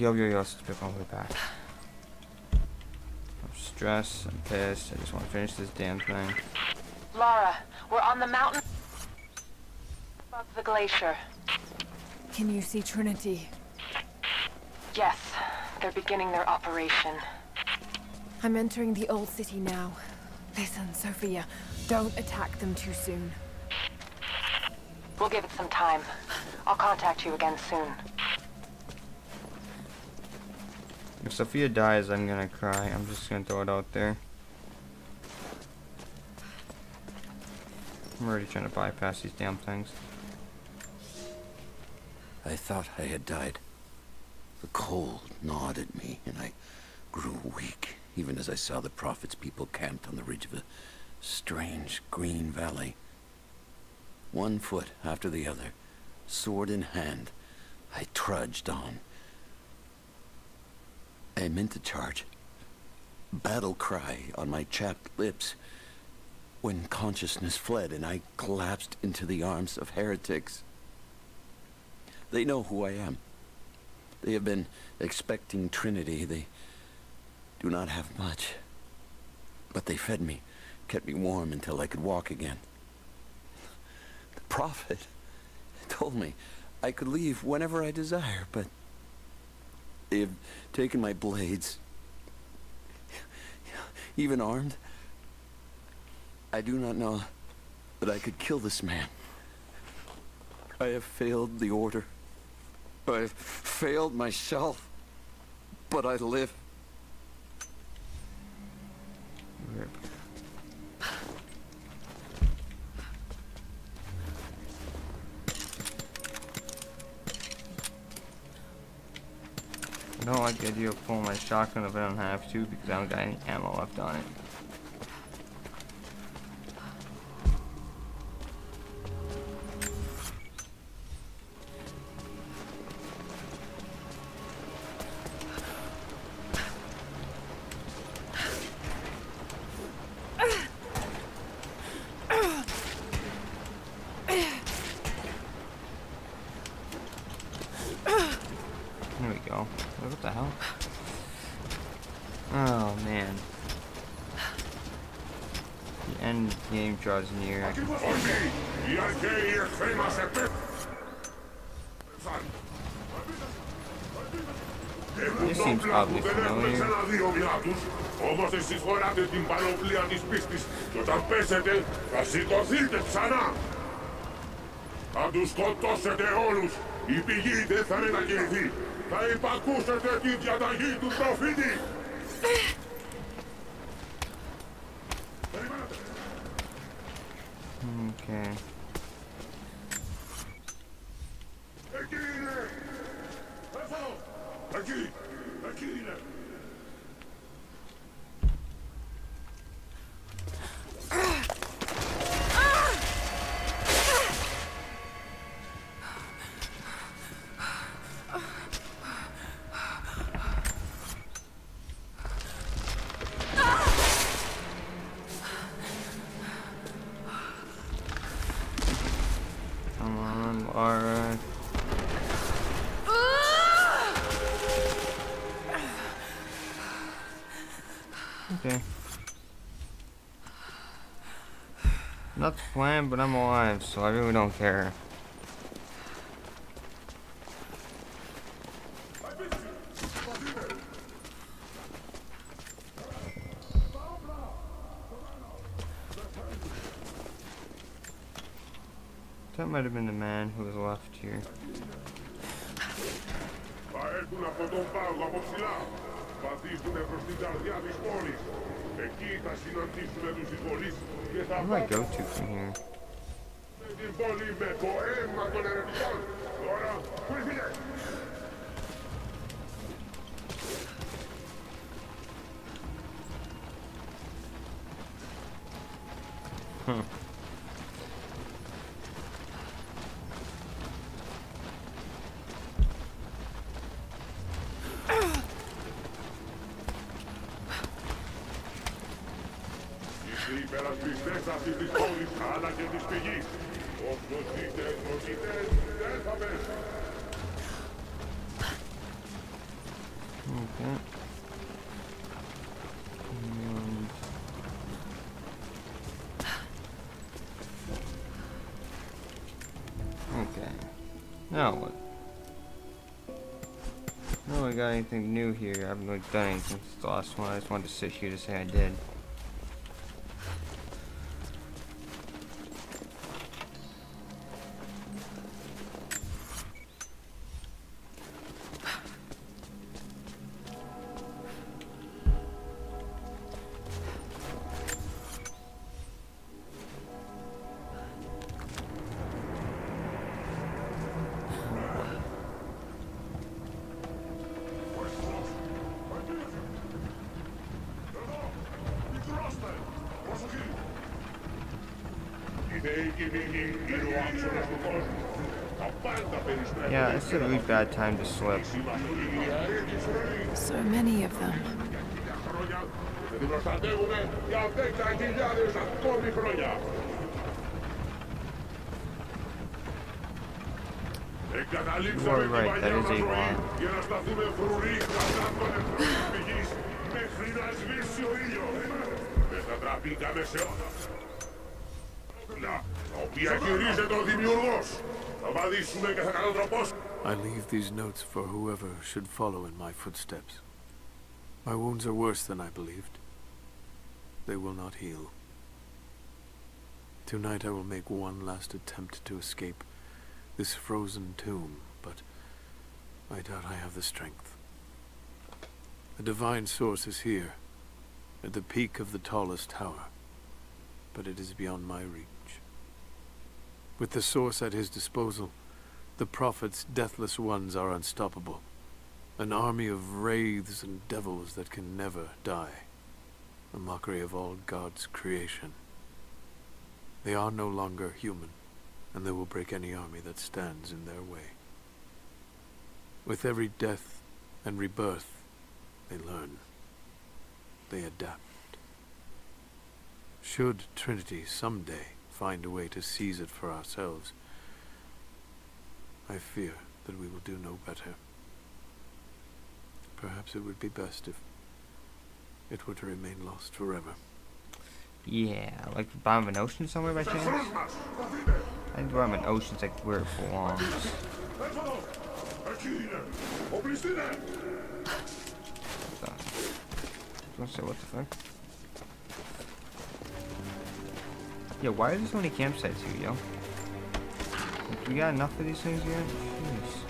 yo, yo, yo, stick on the way back. I'm stressed, I'm pissed, I just want to finish this damn thing. Lara, we're on the mountain above the glacier. Can you see Trinity? Yes, they're beginning their operation. I'm entering the old city now. Listen, Sofia, don't attack them too soon. We'll give it some time. I'll contact you again soon. If Sofia dies, I'm gonna cry. I'm just gonna throw it out there. I'm already trying to bypass these damn things. I thought I had died. The cold gnawed at me, and I grew weak, even as I saw the Prophet's people camped on the ridge of a strange green valley. One foot after the other, sword in hand, I trudged on. I meant to charge. Battle cry on my chapped lips. When consciousness fled and I collapsed into the arms of heretics. They know who I am. They have been expecting Trinity. They do not have much. But they fed me, kept me warm until I could walk again. The Prophet told me I could leave whenever I desire, but they have taken my blades, even armed. I do not know that I could kill this man. I have failed the Order. I have failed myself. But I live. I don't like the idea of pulling my shotgun if I don't have to because I don't got any ammo left on it. End game draws near. This seems oddly familiar. Όμως εσείς φοράτε την πανοπλία της πίστης και όταν πέσετε θα σηκωθείτε ξανά. Θα τους σκοτώσετε όλους. Η πηγή δεν θα μετακινηθεί. Θα υπακούσετε τη διαταγή του προφήτη. Okay. Not the plan, but I'm alive, so I really don't care. That might have been the man who was left here. Θα έρθουν από τον πάγο από ψηλά. Βαδίζουν προς την καρδιά της πόλης. Εκεί θα συναντήσουν τους εισβολείς και θα I'm I go to from here? υπερασπιστές αυτής της πόλης αλλά και της πηγής. Όσο ζείτε, νοσητές, δεν θα πέσουν. Okay. And Okay. Now what? No, I got anything new here. I haven't really done anything since the last one. I just wanted to sit here to say I did. Yeah, it's a really bad time to slip. So many of them. You are right, that is a lot. I leave these notes for whoever should follow in my footsteps. My wounds are worse than I believed. They will not heal. Tonight I will make one last attempt to escape this frozen tomb, but I doubt I have the strength. The divine source is here, at the peak of the tallest tower, but it is beyond my reach. With the source at his disposal, the Prophet's deathless ones are unstoppable. An army of wraiths and devils that can never die. A mockery of all God's creation. They are no longer human, and they will break any army that stands in their way. With every death and rebirth, they learn. They adapt. Should Trinity someday find a way to seize it for ourselves. I fear that we will do no better. Perhaps it would be best if it were to remain lost forever. Yeah, like the bottom of an ocean somewhere by chance? I think the bottom of an ocean's like where it belongs. What the fuck? Yo, why are there so many campsites here, yo? Like, we got enough of these things yet? Jeez.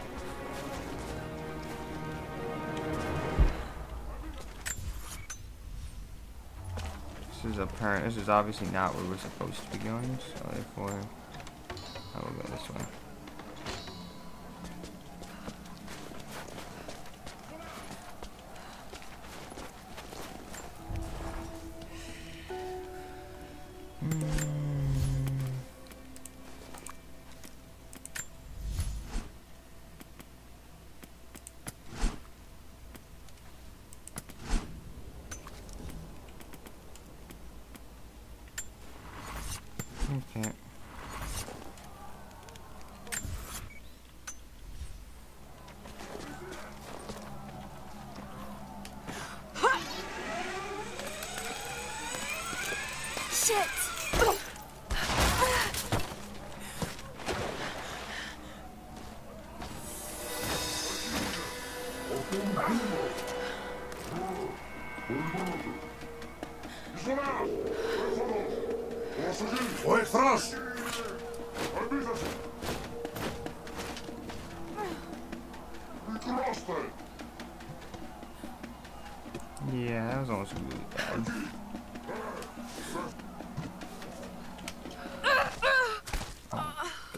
This is apparent. This is obviously not where we're supposed to be going, so therefore, I will go this way. Okay.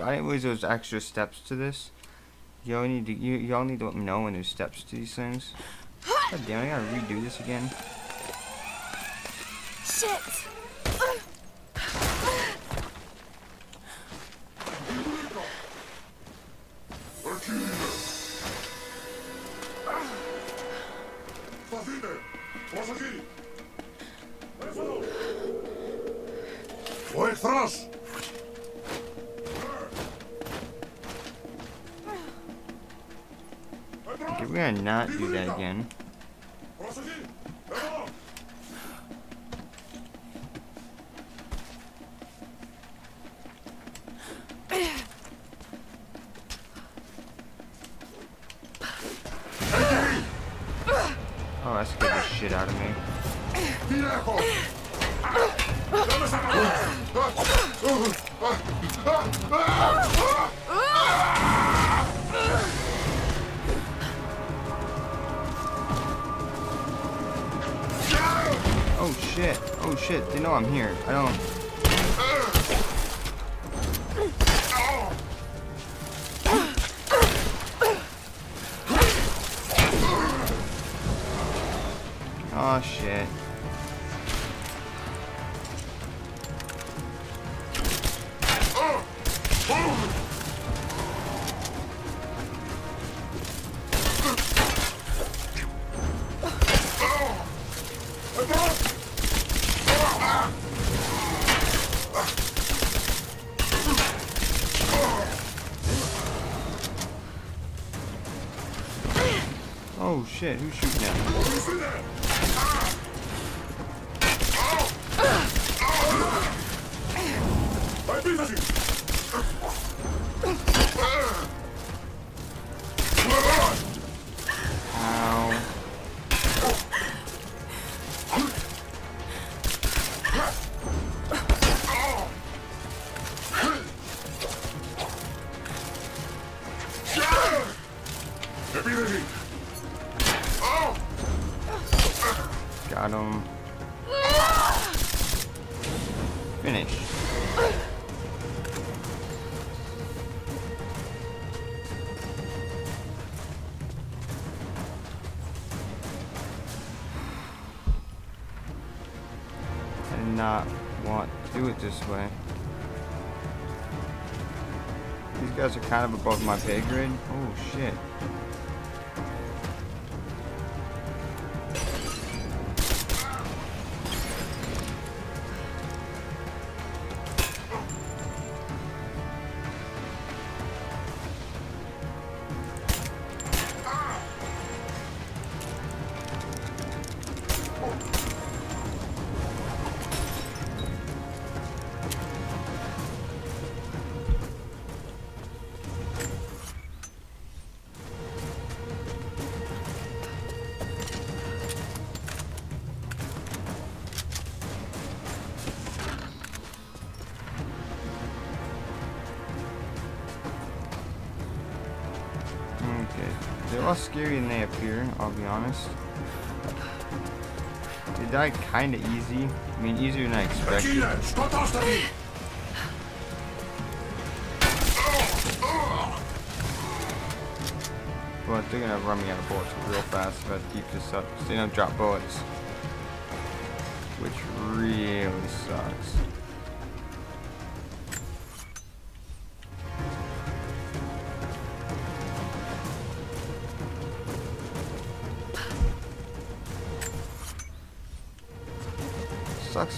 I didn't realize there was extra steps to this. Y'all need to you y'all need to let me know when there's steps to these things. God damn, I gotta redo this again. Shit! that again. Oh, that scared the shit out of me. Shit. They know I'm here. I don't. Oh shit. Oh shit, who's shooting at me? Ow. Everything! Got him. Finish. I did not want to do it this way. These guys are kind of above my pay grade. Oh shit. They're scary than they appear, I'll be honest. They die kinda easy. I mean, easier than I expected. But they're gonna run me out of bullets real fast if I keep this up. 'cause they don't drop bullets. Which really sucks.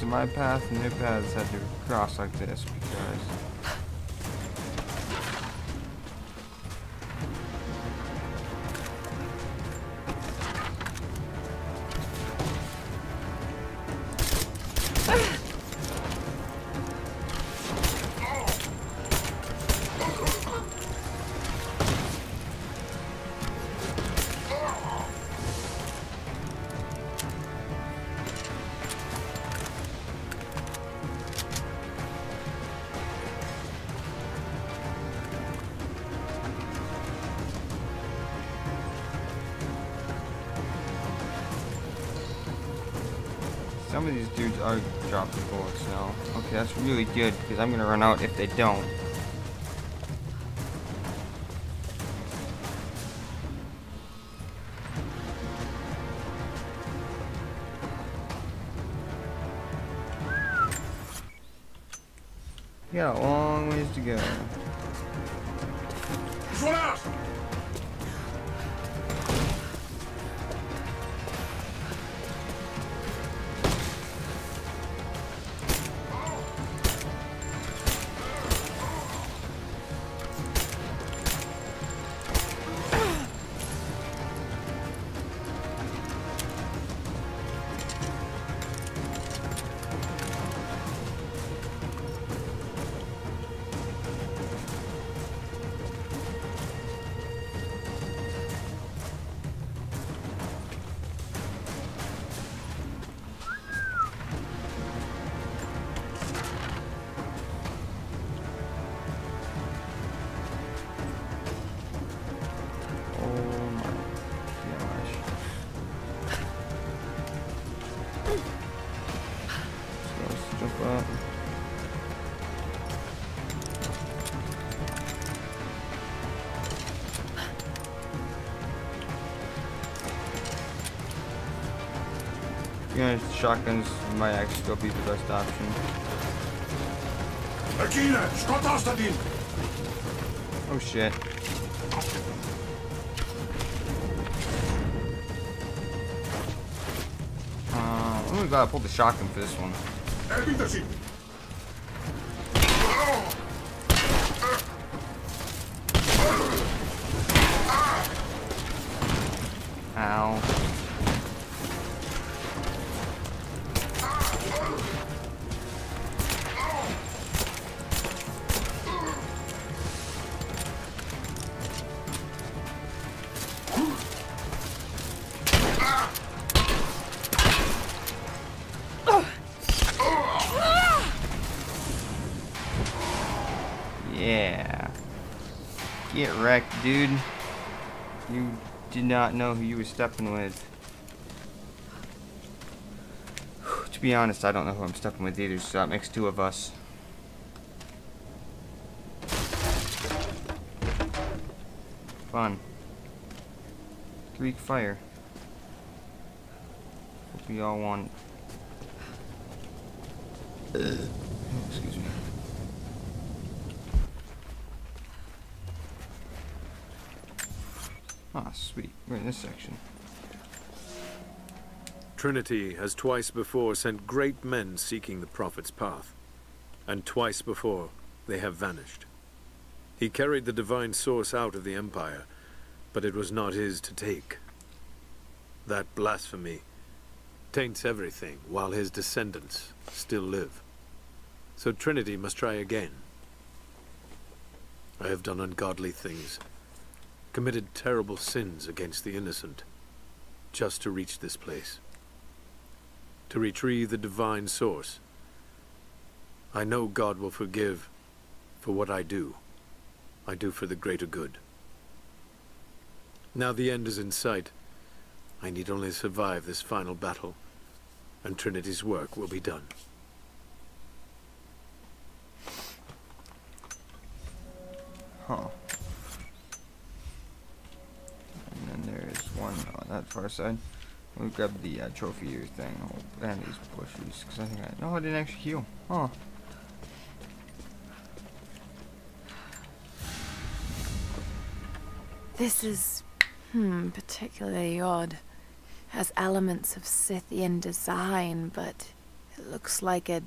In my path and their paths had to cross like this because are dropping bullets now. Okay, that's really good because I'm gonna run out if they don't. A long ways to go. shotguns might actually still be the best option. Oh shit. Uh, I'm gonna pull the shotgun for this one. Dude. You did not know who you were stepping with. to be honest, I don't know who I'm stepping with either, so that makes two of us. Fun. Greek fire. Hope we all want. Oh, excuse me. Ah, sweet. We're in this section. Trinity has twice before sent great men seeking the Prophet's path, and twice before they have vanished. He carried the divine source out of the Empire, but it was not his to take. That blasphemy taints everything while his descendants still live. So Trinity must try again. I have done ungodly things, committed terrible sins against the innocent, just to reach this place. To retrieve the divine source. I know God will forgive for what I do. I do for the greater good. Now the end is in sight. I need only survive this final battle, and Trinity's work will be done. Huh. And then there is one far side. We'll grab the uh, trophy thing. Oh, and these bushes. Because I think I. No, I didn't actually heal. Huh. This is, hmm, particularly odd. Has elements of Scythian design, but it looks like a.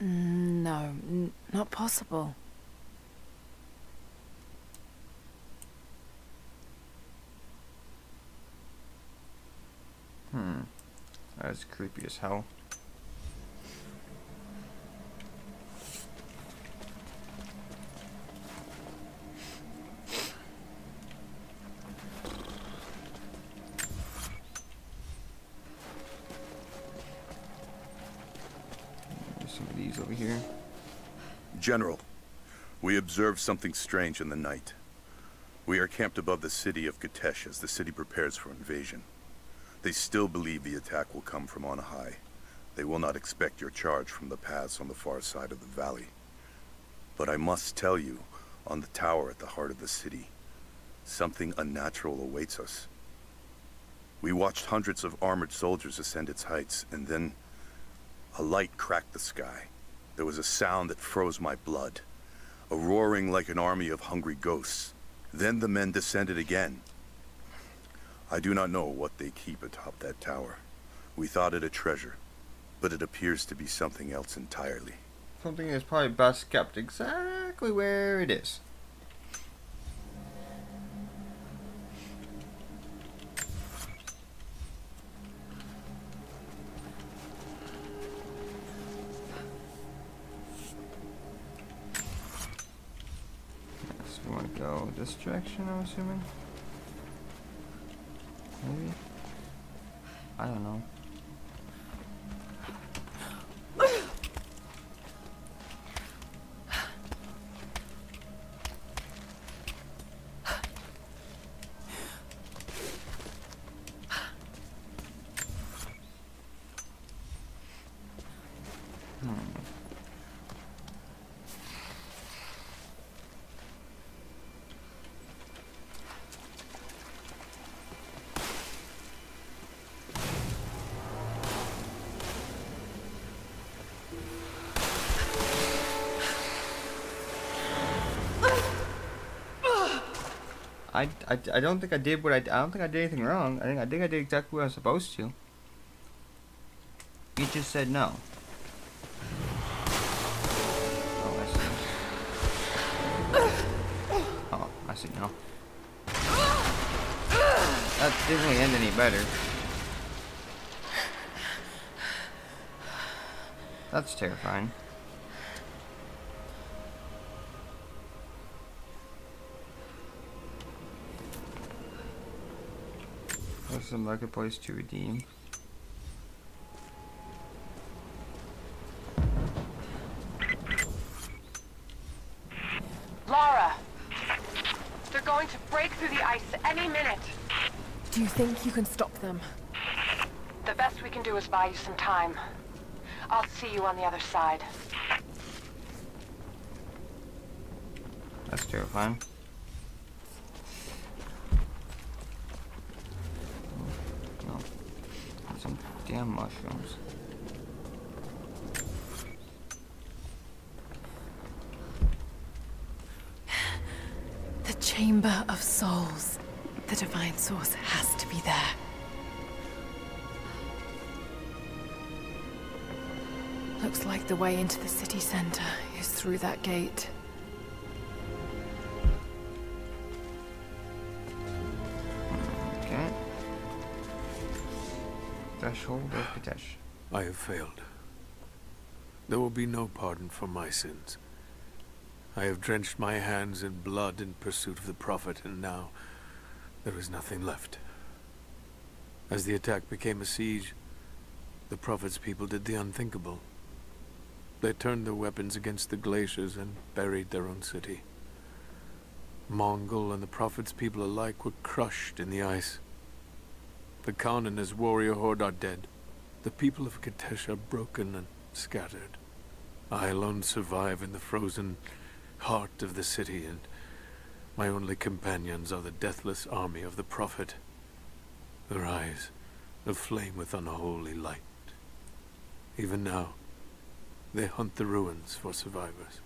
No, not possible. Hmm. That's creepy as hell. Some of these over here. General, we observed something strange in the night. We are camped above the city of Kitezh as the city prepares for invasion. They still believe the attack will come from on high. They will not expect your charge from the paths on the far side of the valley. But I must tell you, on the tower at the heart of the city, something unnatural awaits us. We watched hundreds of armored soldiers ascend its heights, and then a light cracked the sky. There was a sound that froze my blood, a roaring like an army of hungry ghosts. Then the men descended again. I do not know what they keep atop that tower. We thought it a treasure, but it appears to be something else entirely. Something that's probably best kept exactly where it is. We want to go this direction, I'm assuming. I don't know. I, I, I don't think I did what I, I don't think I did anything wrong. I think I think I did exactly what I was supposed to. He just said no. Oh, I see. Oh, I see now. That didn't really end any better. That's terrifying. What's the marketplace to redeem? Lara! They're going to break through the ice any minute. Do you think you can stop them? The best we can do is buy you some time. I'll see you on the other side. That's terrifying. No. Some damn mushrooms. The Chamber of Souls. The Divine Source has to be there. Looks like the way into the city center is through that gate. Of Kitezh. I have failed. There will be no pardon for my sins. I have drenched my hands in blood in pursuit of the Prophet, and now there is nothing left. As the attack became a siege, the Prophet's people did the unthinkable. They turned their weapons against the glaciers and buried their own city. Mongol and the Prophet's people alike were crushed in the ice. The Khan and his warrior horde are dead. The people of Kitezh are broken and scattered. I alone survive in the frozen heart of the city, and my only companions are the deathless army of the Prophet. Their eyes aflame with unholy light. Even now, they hunt the ruins for survivors.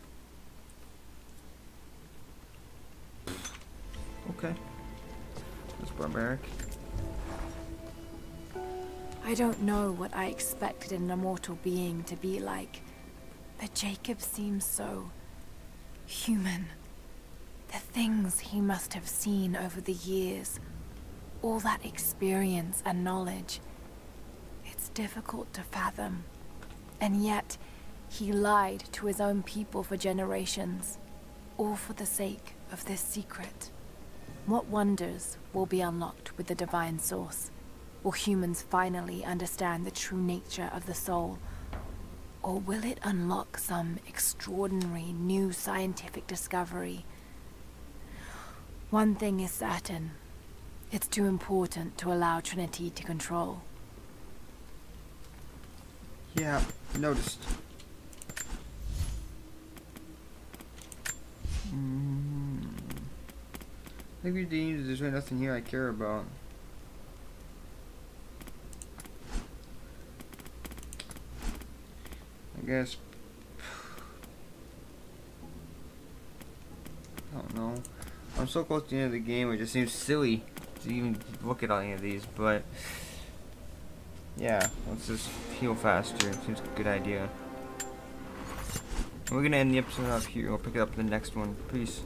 Okay. That's barbaric. I don't know what I expected an immortal being to be like, but Jacob seems so human. The things he must have seen over the years, all that experience and knowledge, it's difficult to fathom. And yet, he lied to his own people for generations, all for the sake of this secret. What wonders will be unlocked with the Divine Source? Will humans finally understand the true nature of the soul? Or will it unlock some extraordinary new scientific discovery? One thing is certain. It's too important to allow Trinity to control. Yeah, noticed. Mm. Maybe Dean, there's really nothing here I care about. Guess. I don't know. I'm so close to the end of the game, it just seems silly to even look at any of these, but. Yeah, let's just heal faster. Seems a good idea. We're gonna end the episode up here. We'll pick it up in the next one. Peace.